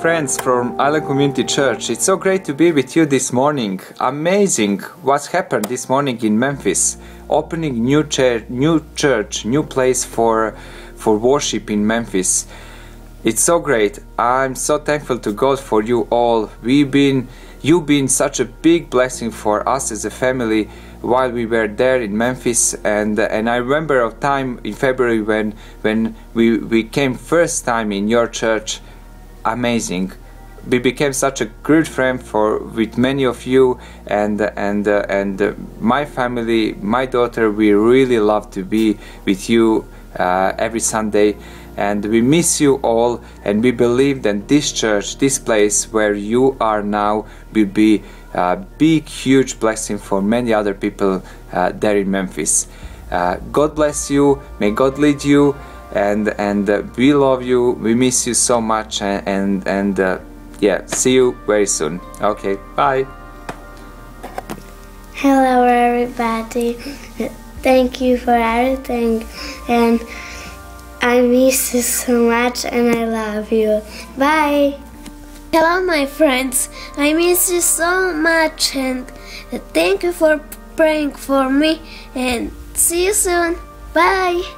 friends from Island Community Church. It's so great to be with you this morning. Amazing what's happened this morning in Memphis. Opening new church, new church, new place for for worship in Memphis. It's so great. I'm so thankful to God for you all. We've been you've been such a big blessing for us as a family while we were there in Memphis and and I remember a time in February when when we we came first time in your church amazing. We became such a good friend for with many of you, and and uh, and uh, my family, my daughter. We really love to be with you uh, every Sunday, and we miss you all. And we believe that this church, this place where you are now, will be a big, huge blessing for many other people uh, there in Memphis. Uh, God bless you. May God lead you and and uh, we love you we miss you so much and and, and uh, yeah see you very soon. Okay bye. Hello everybody. Thank you for everything and i miss you so much and i love you. Bye. Hello my friends. I miss you so much and thank you for praying for me and see you soon. Bye